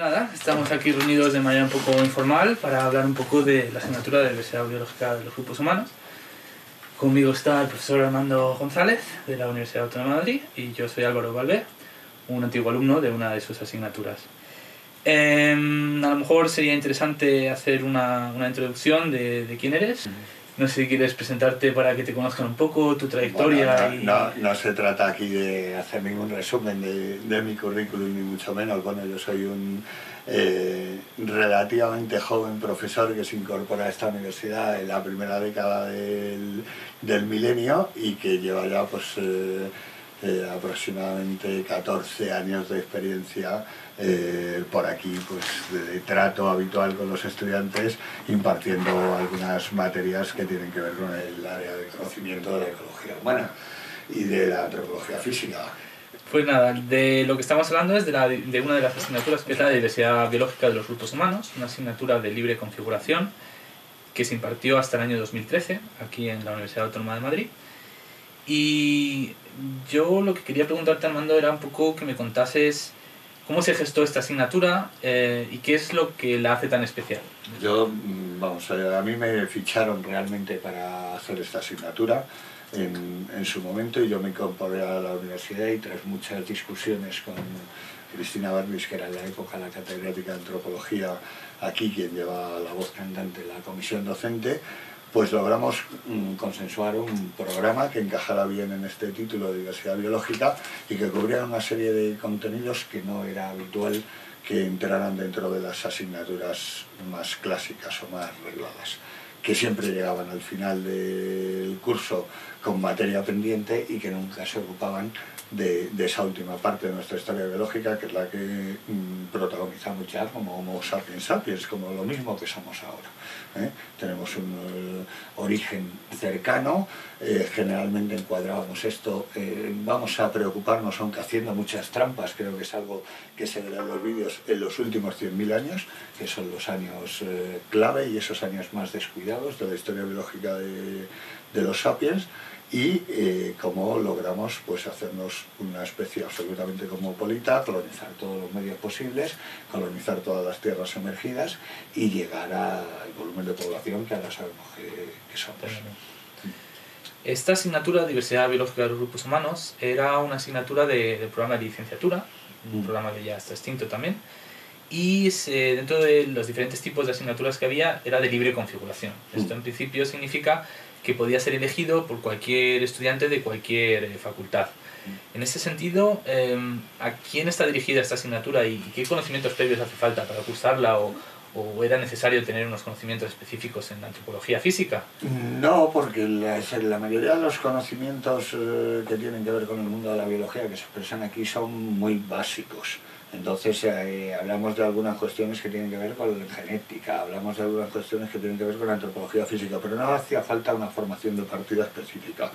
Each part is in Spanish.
nada, estamos aquí reunidos de manera un poco informal para hablar un poco de la asignatura de diversidad biológica de los grupos humanos. Conmigo está el profesor Armando González de la Universidad Autónoma de Madrid y yo soy Álvaro Valvé, un antiguo alumno de una de sus asignaturas. Em, a lo mejor sería interesante hacer una, una introducción de, de, quién eres. No sé si quieres presentarte para que te conozcan un poco, tu trayectoria. Bueno, no, no, no, se trata aquí de hacer ningún resumen de, de, mi currículum, ni mucho menos. Bueno, yo soy un eh, relativamente joven profesor que se incorpora a esta universidad en la primera década del, del milenio y que lleva ya pues, eh, eh, aproximadamente 14 años de experiencia eh, por aquí pues de trato habitual con los estudiantes impartiendo algunas materias que tienen que ver con el área de conocimiento de la ecología humana y de la antropología física. Pues nada, de lo que estamos hablando es de, la, de una de las asignaturas que es la diversidad biológica de los grupos humanos, una asignatura de libre configuración que se impartió hasta el año 2013 aquí en la Universidad Autónoma de Madrid. Y yo lo que quería preguntarte, Armando, era un poco que me contases ¿Cómo se gestó esta asignatura eh, y qué es lo que la hace tan especial? Yo, mm, vamos, a mí me ficharon realmente para hacer esta asignatura en, en su momento y yo me incorporé a la universidad y tras muchas discusiones con Cristina Barbis, que era en la época la catedrática de antropología aquí, quien lleva la voz cantante de la comisión docente, pues logramos mm, consensuar un programa que encajara bien en este título de diversidad biológica y que cubriera una serie de contenidos que no era habitual que entraran dentro de las asignaturas más clásicas o más regladas, que siempre llegaban al final del curso con materia pendiente y que nunca se ocupaban de, esa última parte de nuestra historia biológica, que es la que mmm, protagonizamos ya como Homo sapiens sapiens, como lo mismo que somos ahora. ¿eh? Tenemos un uh, origen cercano, eh, generalmente encuadrábamos esto, eh, vamos a preocuparnos, aunque haciendo muchas trampas, creo que es algo que se verá en los vídeos, en los últimos 100.000 años, que son los años eh, clave y esos años más descuidados de la historia biológica de los sapiens, y eh, cómo logramos pues, hacernos una especie absolutamente cosmopolita, colonizar todos los medios posibles, colonizar todas las tierras emergidas y llegar al volumen de población que ahora sabemos que, que somos. Esta asignatura de diversidad biológica de los grupos humanos era una asignatura de, del programa de licenciatura, un mm. programa que ya está extinto también, y se, dentro de los diferentes tipos de asignaturas que había era de libre configuración. Esto en principio significa que podía ser elegido por cualquier estudiante de cualquier eh, facultad. En ese sentido, eh, ¿a quién está dirigida esta asignatura y qué conocimientos previos hace falta para cursarla o, era necesario tener unos conocimientos específicos en antropología física? No, porque la, la mayoría de los conocimientos eh, que tienen que ver con el mundo de la biología que se expresan aquí son muy básicos. Entonces eh, hablamos de algunas cuestiones que tienen que ver con genética, hablamos de algunas cuestiones que tienen que ver con antropología física, pero no hacía falta una formación de partida específica.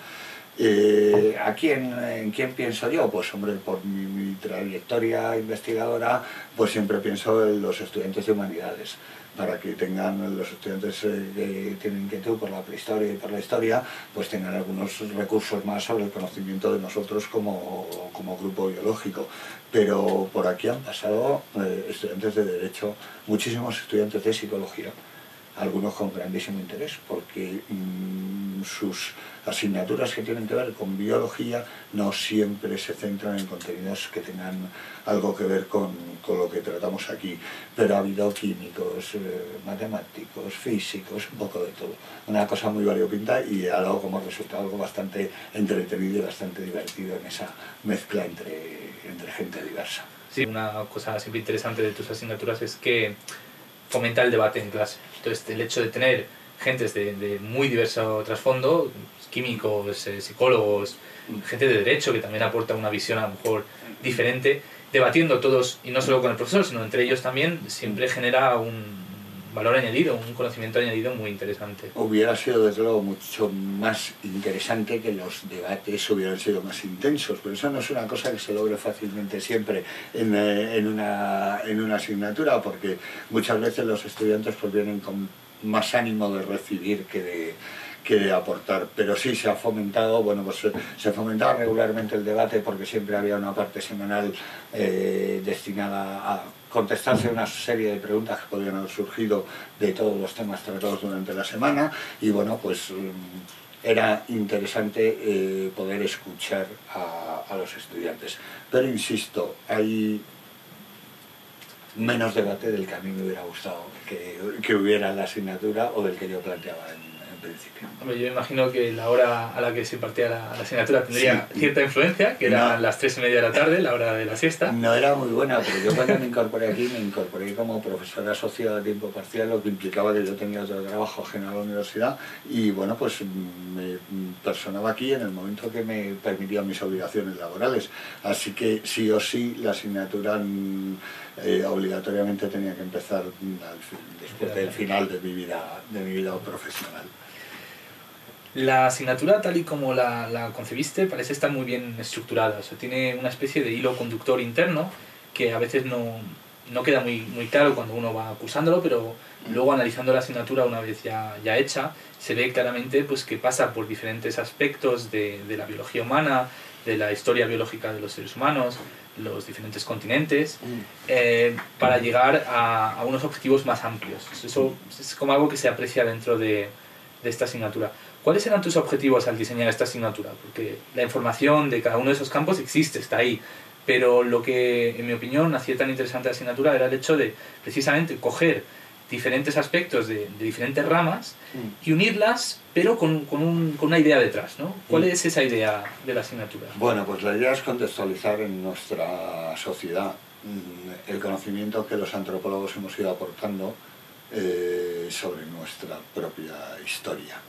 Eh, ¿A quién, quién pienso yo? Pues hombre, por mi, mi, trayectoria investigadora, pues siempre pienso en los estudiantes de humanidades, para que tengan los estudiantes eh, que tienen inquietud por la prehistoria y por la historia, pues tengan algunos recursos más sobre el conocimiento de nosotros como, como grupo biológico. Pero por aquí han pasado eh, estudiantes de Derecho, muchísimos estudiantes de Psicología, algunos con grandísimo interés, porque mmm, sus asignaturas que tienen que ver con biología no siempre se centran en contenidos que tengan algo que ver con, con lo que tratamos aquí, pero ha habido químicos, eh, matemáticos, físicos, un poco de todo. Una cosa muy variopinta y ha dado como resultado algo bastante entretenido y bastante divertido en esa mezcla entre, entre gente diversa. Sí, una cosa siempre interesante de tus asignaturas es que fomenta el debate en clase. Entonces, el hecho de tener gentes de, muy diverso trasfondo, químicos, eh, psicólogos, gente de derecho que también aporta una visión a lo mejor diferente, debatiendo todos, y no solo con el profesor, sino entre ellos también, siempre genera un valor añadido, un conocimiento añadido muy interesante. Hubiera sido desde luego mucho más interesante que los debates hubieran sido más intensos, pero eso no es una cosa que se logre fácilmente siempre en, eh, en, una, en una asignatura, porque muchas veces los estudiantes pues vienen con más ánimo de recibir que de, que de aportar, pero sí se ha fomentado, bueno, pues se fomentaba regularmente el debate porque siempre había una parte semanal eh, destinada a contestarse una serie de preguntas que podían haber surgido de todos los temas tratados durante la semana y bueno, pues mm, era interesante eh, poder escuchar a, los estudiantes. Pero insisto, hay menos debate del que a mí me hubiera gustado que, que hubiera la asignatura o del que yo planteaba en, principio. Hombre, yo imagino que la hora a la que se impartía la, asignatura tendría cierta influencia, que era las tres y media de la tarde, la hora de la siesta. No era muy buena, pero yo cuando me incorporé aquí me incorporé como profesor asociado a tiempo parcial, lo que implicaba que yo tenía otro trabajo ajeno a la universidad y bueno, pues me personaba aquí en el momento que me permitían mis obligaciones laborales. Así que sí o sí la asignatura mm, eh, obligatoriamente tenía que empezar después del final de mi vida, de mi vida profesional. La asignatura tal y como la, la, concebiste parece estar muy bien estructurada, o sea, tiene una especie de hilo conductor interno que a veces no, no queda muy, muy claro cuando uno va cursándolo, pero luego analizando la asignatura una vez ya, ya hecha, se ve claramente pues, que pasa por diferentes aspectos de, de la biología humana, de la historia biológica de los seres humanos, los diferentes continentes, eh, para llegar a, a, unos objetivos más amplios. Eso es como algo que se aprecia dentro de, de esta asignatura. ¿Cuáles eran tus objetivos al diseñar esta asignatura? Porque la información de cada uno de esos campos existe, está ahí. Pero lo que, en mi opinión, hacía tan interesante la asignatura era el hecho de, precisamente, coger diferentes aspectos de, diferentes ramas mm. y unirlas, pero con, con, un, con, una idea detrás, ¿no? ¿Cuál mm. es esa idea de la asignatura? Bueno, pues la idea es contextualizar en nuestra sociedad mm, el conocimiento que los antropólogos hemos ido aportando eh, sobre nuestra propia historia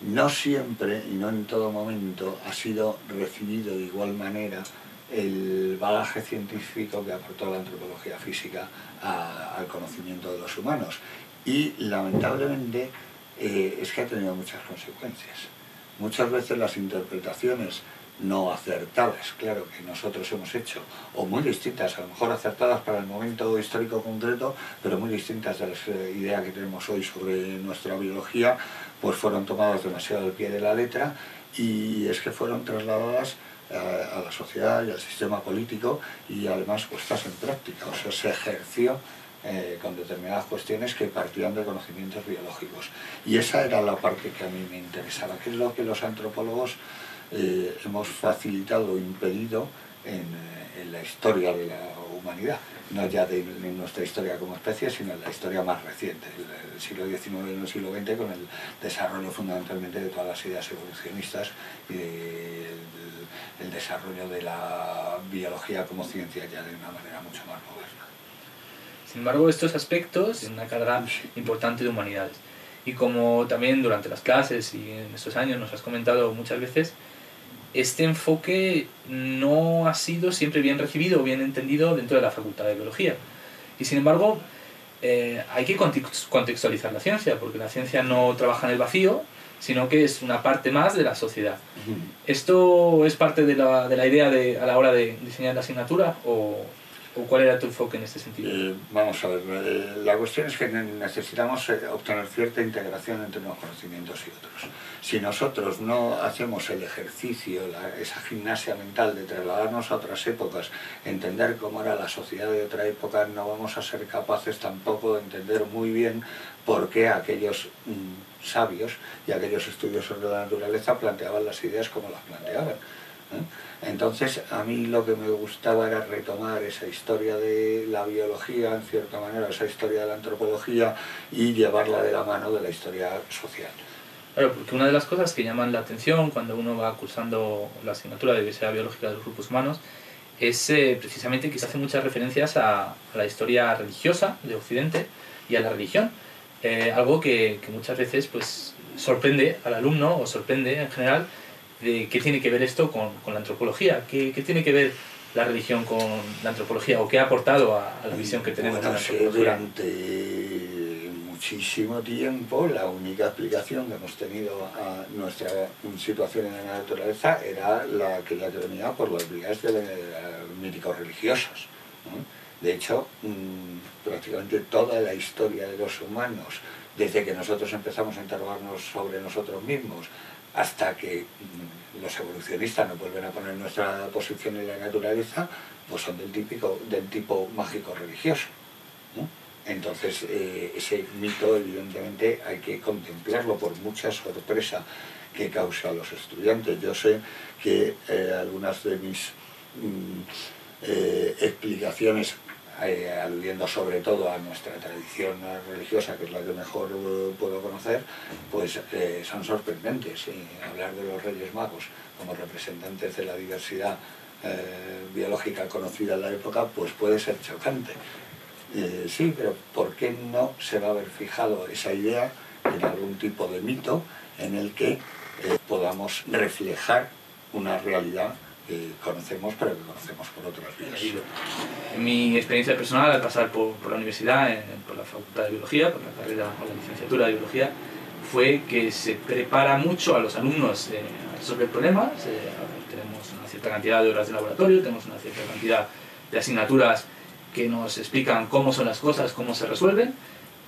no siempre y no en todo momento ha sido recibido de igual manera el bagaje científico que aportó la antropología física al conocimiento de los humanos. Y lamentablemente eh, es que ha tenido muchas consecuencias. Muchas veces las interpretaciones no acertadas, claro, que nosotros hemos hecho, o muy distintas, a lo mejor acertadas para el momento histórico concreto, pero muy distintas de la eh, idea que tenemos hoy sobre nuestra biología, pues fueron tomadas demasiado al pie de la letra y es que fueron trasladadas a, la sociedad y al sistema político y además puestas en práctica, o sea, se ejerció eh, con determinadas cuestiones que partían de conocimientos biológicos. Y esa era la parte que a mí me interesaba, que es lo que los antropólogos eh, hemos facilitado o impedido en, eh, en la historia de la humanidad no ya de, nuestra historia como especie, sino en la historia más reciente, el, siglo XIX y el siglo XX, con el desarrollo fundamentalmente de todas las ideas evolucionistas y el, desarrollo de la biología como ciencia ya de una manera mucho más moderna. Sin embargo, estos aspectos tienen una carga importante de humanidades. Y como también durante las clases y en estos años nos has comentado muchas veces, este enfoque no ha sido siempre bien recibido o bien entendido dentro de la Facultad de Biología. Y sin embargo, eh, hay que contextualizar la ciencia, porque la ciencia no trabaja en el vacío, sino que es una parte más de la sociedad. ¿Esto es parte de la, de la idea de, a la hora de diseñar la asignatura o, cuál era tu enfoque en este sentido? Eh, vamos a ver, eh, la cuestión es que necesitamos eh, obtener cierta integración entre unos conocimientos y otros. Si nosotros no hacemos el ejercicio, esa gimnasia mental de trasladarnos a otras épocas, entender cómo era la sociedad de otra época, no vamos a ser capaces tampoco de entender muy bien por qué aquellos mm, sabios y aquellos estudiosos de la naturaleza planteaban las ideas como las planteaban. Entonces, a mí lo que me gustaba era retomar esa historia de la biología, en cierta manera, esa historia de la antropología y llevarla de la mano de la historia social. Claro, porque una de las cosas que llaman la atención cuando uno va cursando la asignatura de diversidad biológica de los grupos humanos es eh, precisamente que se hacen muchas referencias a, la historia religiosa de Occidente y a la religión. Eh, algo que, que muchas veces pues, sorprende al alumno o sorprende en general de qué tiene que ver esto con, con la antropología, ¿Qué, ¿Qué, tiene que ver la religión con la antropología o qué ha aportado a, la visión que tenemos de la antropología. Durante muchísimo tiempo la única explicación que hemos tenido a nuestra situación en la naturaleza era la que ya venía por los vías de, míticos religiosos. De hecho, mm, prácticamente toda la historia de los humanos, desde que nosotros empezamos a interrogarnos sobre nosotros mismos, hasta que los evolucionistas nos vuelven a poner nuestra posición en la naturaleza, pues son del, típico, del tipo mágico religioso. Entonces, eh, ese mito, evidentemente, hay que contemplarlo por mucha sorpresa que causa a los estudiantes. Yo sé que eh, algunas de mis mm, eh, explicaciones, aludiendo sobre todo a nuestra tradición religiosa, que es la que mejor puedo conocer, pues son sorprendentes. hablar de los Reyes Magos como representantes de la diversidad biológica conocida en la época, pues puede ser chocante. Eh, sí, pero ¿por qué no se va a haber fijado esa idea en algún tipo de mito en el que eh, podamos reflejar una realidad que conocemos, pero que conocemos por otras vías? En mi experiencia personal, al pasar por, la universidad, por la Facultad de Biología, por la carrera o la licenciatura de Biología, fue que se prepara mucho a los alumnos eh, a resolver problemas. tenemos una cierta cantidad de horas de laboratorio, tenemos una cierta cantidad de asignaturas que nos explican cómo son las cosas, cómo se resuelven,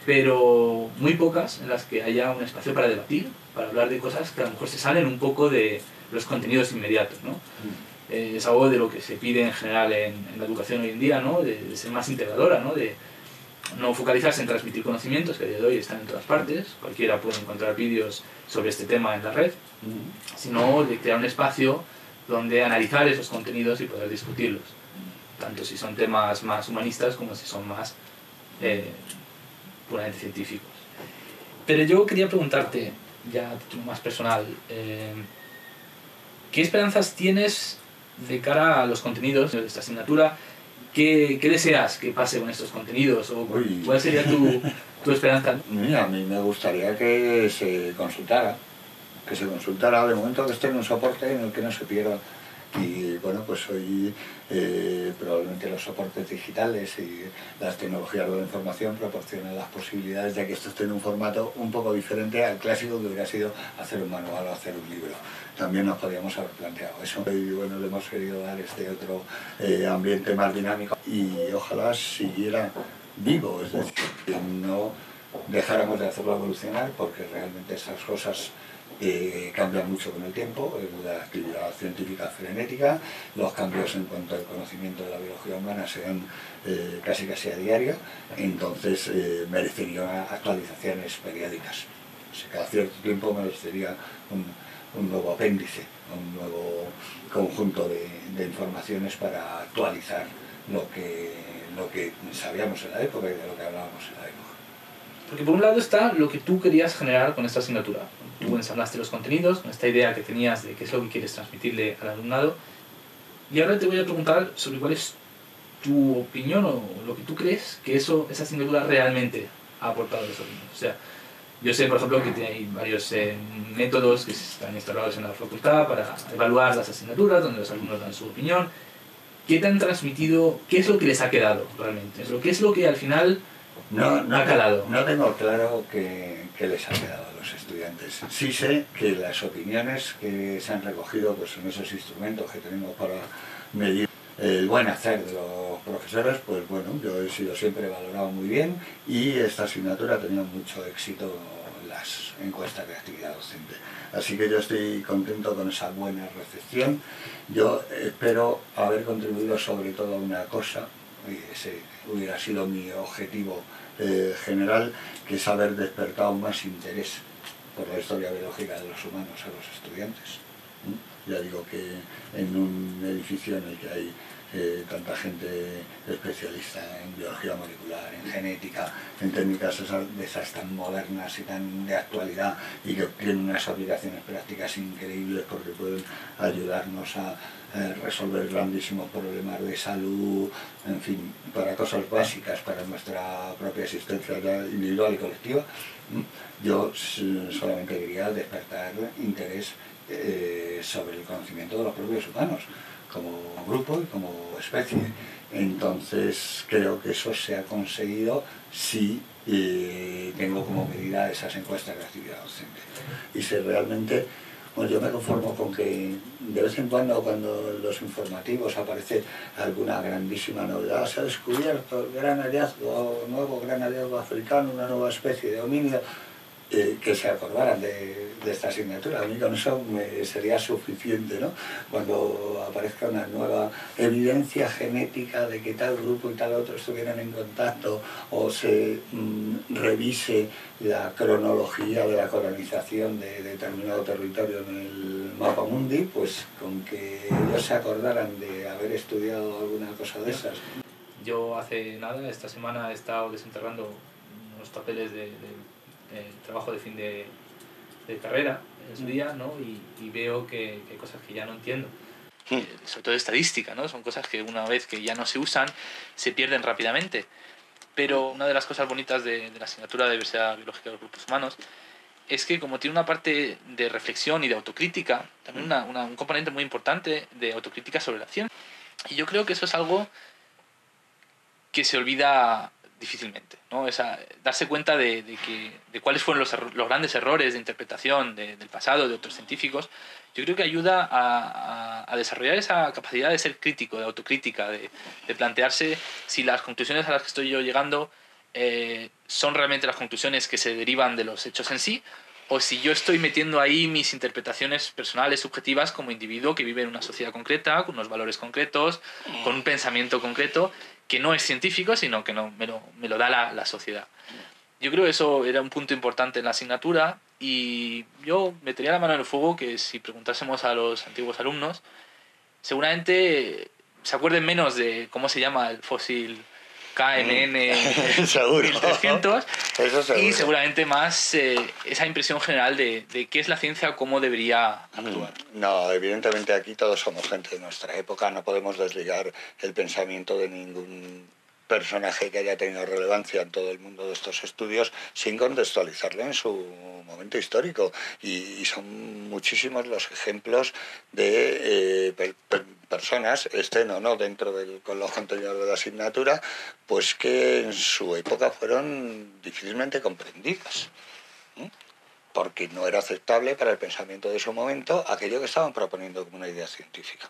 pero muy pocas en las que haya un espacio para debatir, para hablar de cosas que a lo mejor se salen un poco de los contenidos inmediatos. ¿no? Eh, es algo de lo que se pide en general en, la educación hoy en día, ¿no? de, ser más integradora, ¿no? de no focalizarse en transmitir conocimientos, que a día de hoy están en todas partes, cualquiera puede encontrar vídeos sobre este tema en la red, sino de crear un espacio donde analizar esos contenidos y poder discutirlos tanto si son temas más humanistas como si son más eh, puramente científicos. Pero yo quería preguntarte, ya más personal, eh, ¿qué esperanzas tienes de cara a los contenidos de esta asignatura? ¿Qué, qué deseas que pase con estos contenidos? ¿O ¿Cuál sería tu, tu esperanza? Mira, a mí me gustaría que se consultara, que se consultara de momento que esté en un soporte en el que no se pierda y bueno, pues hoy eh, probablemente los soportes digitales y las tecnologías de la información proporcionan las posibilidades de que esto esté en un formato un poco diferente al clásico que hubiera sido hacer un manual o hacer un libro. También nos podríamos haber planteado eso y bueno, le hemos querido dar este otro eh, ambiente más dinámico y ojalá siguiera vivo, es decir, que no dejáramos de hacerlo evolucionar porque realmente esas cosas eh, cambian mucho con el tiempo, la actividad científica frenética, los cambios en cuanto al conocimiento de la biología humana se dan eh, casi casi a diario, entonces eh, merecería actualizaciones periódicas. cada cierto tiempo merecería un, un nuevo apéndice, un nuevo conjunto de, de, informaciones para actualizar lo que, lo que sabíamos en la época y de lo que hablábamos en la época. Porque por un lado está lo que tú querías generar con esta asignatura, tú ensamblaste los contenidos con esta idea que tenías de qué es lo que quieres transmitirle al alumnado. Y ahora te voy a preguntar sobre cuál es tu opinión o lo que tú crees que eso, esa asignatura realmente ha aportado a los alumnos. O sea, yo sé, por ejemplo, que hay varios eh, métodos que están instalados en la facultad para evaluar las asignaturas, donde los alumnos dan su opinión. ¿Qué te han transmitido? ¿Qué es lo que les ha quedado realmente? ¿Qué es lo que al final no, no, ha calado? No tengo claro qué, les ha quedado los estudiantes. Sí sé que las opiniones que se han recogido pues, en esos instrumentos que tenemos para medir el buen hacer de los profesores, pues bueno, yo he sido siempre valorado muy bien y esta asignatura ha tenido mucho éxito en las encuestas de actividad docente. Así que yo estoy contento con esa buena recepción. Yo espero haber contribuido sobre todo a una cosa, ese hubiera sido mi objetivo eh, general, que es haber despertado más interés por la historia biológica de los humanos a los estudiantes. Ya digo que en un edificio en el que hay eh, tanta gente especialista en biología molecular, en genética, en técnicas de esas tan modernas y tan de actualidad y que tienen unas aplicaciones prácticas increíbles porque pueden ayudarnos a resolver grandísimos problemas de salud, en fin, para cosas básicas para nuestra propia existencia individual y colectiva. Yo solamente quería despertar interés eh, sobre el conocimiento de los propios humanos, como grupo y como especie. Entonces creo que eso se ha conseguido si eh, tengo como medida esas encuestas de actividad docente. Y si realmente pues yo me conformo con que de vez en cuando, cuando los informativos aparece alguna grandísima novedad, se ha descubierto gran hallazgo, nuevo gran hallazgo africano, una nueva especie de hominio, eh, que se acordaran de, esta asignatura. A mí con eso me sería suficiente, ¿no? Cuando aparezca una nueva evidencia genética de que tal grupo y tal otro estuvieran en contacto o se mm, revise la cronología de la colonización de determinado territorio en el mapa mundi, pues con que ellos se acordaran de haber estudiado alguna cosa de esas. Yo hace nada, esta semana he estado desenterrando unos papeles de trabajo de fin de, de carrera en su día, ¿no? Y, y veo que, hay cosas que ya no entiendo. Hmm. Eh, sobre todo estadística, ¿no? Son cosas que una vez que ya no se usan, se pierden rápidamente. Pero una de las cosas bonitas de, de la asignatura de diversidad biológica de los grupos humanos es que como tiene una parte de reflexión y de autocrítica, también una, una, un componente muy importante de autocrítica sobre la ciencia. Y yo creo que eso es algo que se olvida difícilmente. ¿no? Esa, darse cuenta de, de, que, de cuáles fueron los, grandes errores de interpretación del pasado de otros científicos, yo creo que ayuda a, a, desarrollar esa capacidad de ser crítico, de autocrítica, de, de, plantearse si las conclusiones a las que estoy yo llegando eh, son realmente las conclusiones que se derivan de los hechos en sí, o si yo estoy metiendo ahí mis interpretaciones personales, subjetivas, como individuo que vive en una sociedad concreta, con unos valores concretos, con un pensamiento concreto, que no es científico, sino que no, me, lo, me lo da la, la, sociedad. Yo creo que eso era un punto importante en la asignatura y yo metería la mano en el fuego que si preguntásemos a los antiguos alumnos, seguramente se acuerden menos de cómo se llama el fósil KNN seguro. 1300 y seguramente más eh, esa impresión general de, de, qué es la ciencia, cómo debería actuar. No, evidentemente aquí todos somos gente de nuestra época, no podemos desligar el pensamiento de ningún personaje que haya tenido relevancia en todo el mundo de estos estudios sin contextualizarlo en su momento histórico. Y, son muchísimos los ejemplos de eh, personas, estén o no dentro del con los contenidos de la asignatura, pues que en su época fueron difícilmente comprendidas. porque no era aceptable para el pensamiento de su momento aquello que estaban proponiendo como una idea científica.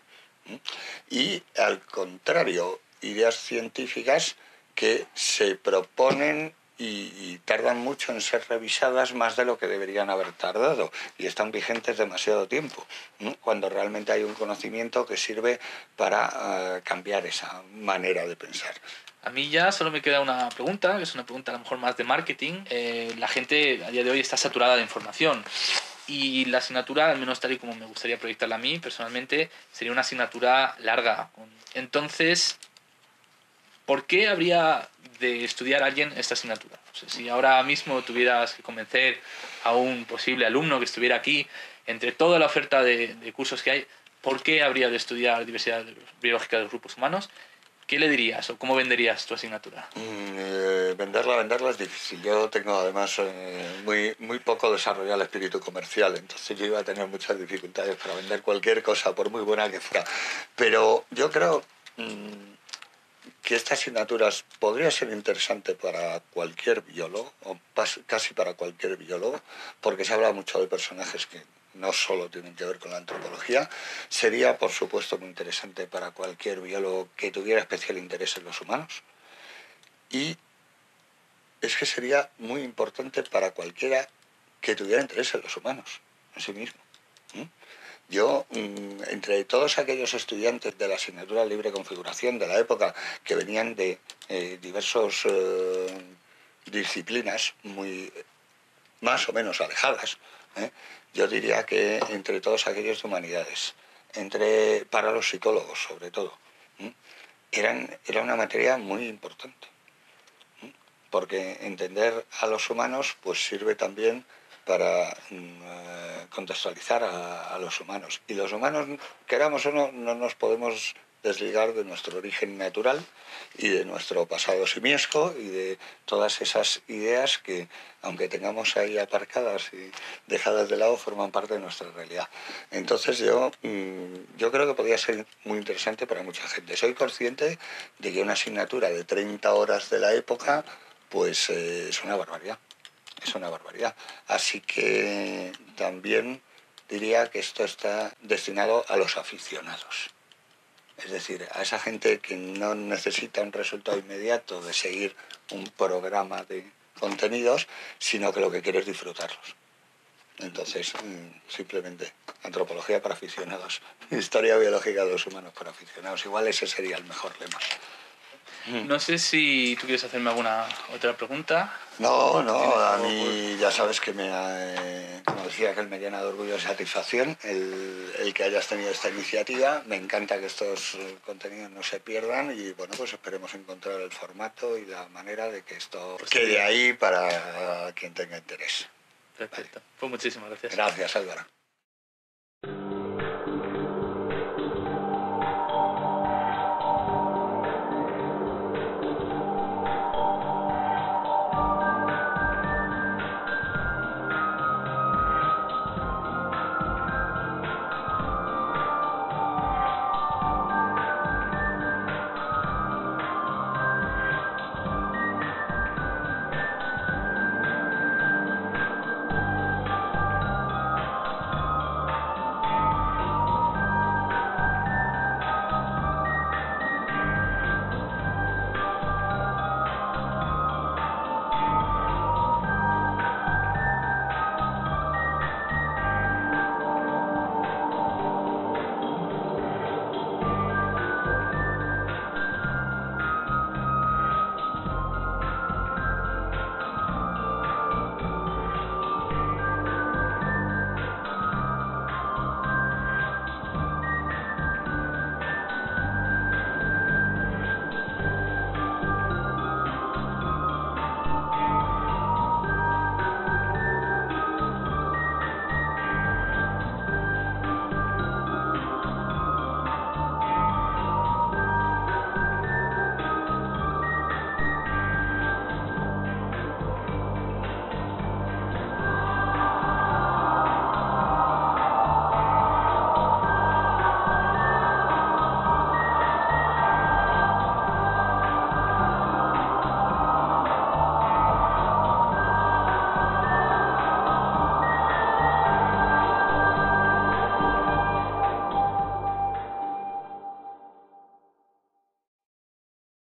Y al contrario, ideas científicas que se proponen y, tardan mucho en ser revisadas más de lo que deberían haber tardado y están vigentes demasiado tiempo, cuando realmente hay un conocimiento que sirve para uh, cambiar esa manera de pensar. A mí ya solo me queda una pregunta, que es una pregunta a lo mejor más de marketing. Eh, la gente a día de hoy está saturada de información y la asignatura, al menos tal y como me gustaría proyectarla a mí personalmente, sería una asignatura larga. Entonces, ¿por qué habría de estudiar alguien esta asignatura? si ahora mismo tuvieras que convencer a un posible alumno que estuviera aquí, entre toda la oferta de, de cursos que hay, ¿por qué habría de estudiar diversidad biológica de los grupos humanos? ¿Qué le dirías o cómo venderías tu asignatura? Mm, eh, venderla, venderla es difícil. Yo tengo además eh, muy, muy poco desarrollado el espíritu comercial, entonces yo iba a tener muchas dificultades para vender cualquier cosa, por muy buena que fuera. Pero yo creo... Mm, que esta asignatura podría ser interesante para cualquier biólogo, o casi para cualquier biólogo, porque se habla mucho de personajes que no solo tienen que ver con la antropología, sería por supuesto muy interesante para cualquier biólogo que tuviera especial interés en los humanos. Y es que sería muy importante para cualquiera que tuviera interés en los humanos, en sí mismo. Yo, mm, entre todos aquellos estudiantes de la asignatura libre configuración de la época que venían de eh, diversas eh, disciplinas muy más o menos alejadas, ¿eh? yo diría que entre todos aquellos de humanidades, entre, para los psicólogos sobre todo, eran, era una materia muy importante, porque entender a los humanos pues sirve también para mm, eh, contextualizar a, a, los humanos. Y los humanos, queramos o no, no nos podemos desligar de nuestro origen natural y de nuestro pasado simiesco y de todas esas ideas que, aunque tengamos ahí aparcadas y dejadas de lado, forman parte de nuestra realidad. Entonces yo, mm, yo creo que podría ser muy interesante para mucha gente. Soy consciente de que una asignatura de 30 horas de la época pues eh, es una barbaridad es una barbaridad. Así que también diría que esto está destinado a los aficionados. Es decir, a esa gente que no necesita un resultado inmediato de seguir un programa de contenidos, sino que lo que quiero es disfrutarlos. Entonces, mm, simplemente, antropología para aficionados, historia biológica de los humanos para aficionados. Igual ese sería el mejor lema. Mm. No sé si tú quieres hacerme alguna otra pregunta. No, no, a mí ya sabes que me, eh, como decía, que me llena de orgullo y satisfacción el, el, que hayas tenido esta iniciativa. Me encanta que estos contenidos no se pierdan y bueno, pues esperemos encontrar el formato y la manera de que esto pues quede ahí para quien tenga interés. Perfecto. Pues muchísimas gracias. Gracias, Álvaro.